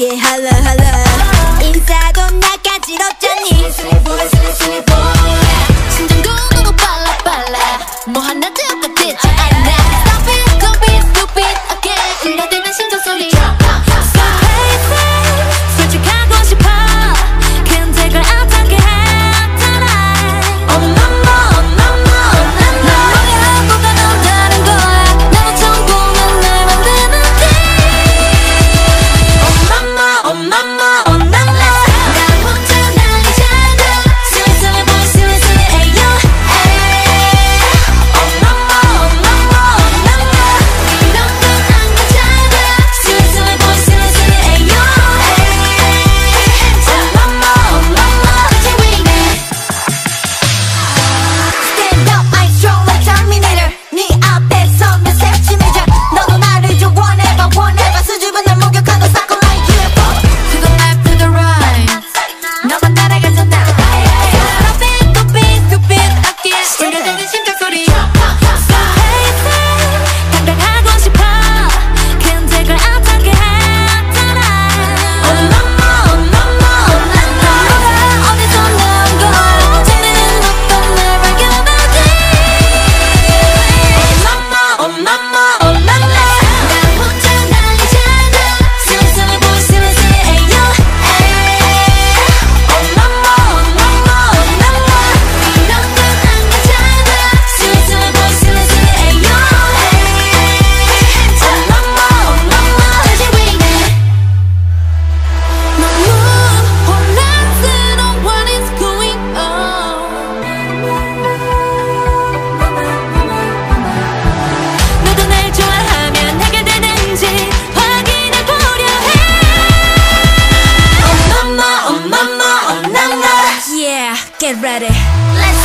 Yeah, hello, hello. 인사도 나까지럽잖니. 심장도 Yeah, get ready. Let's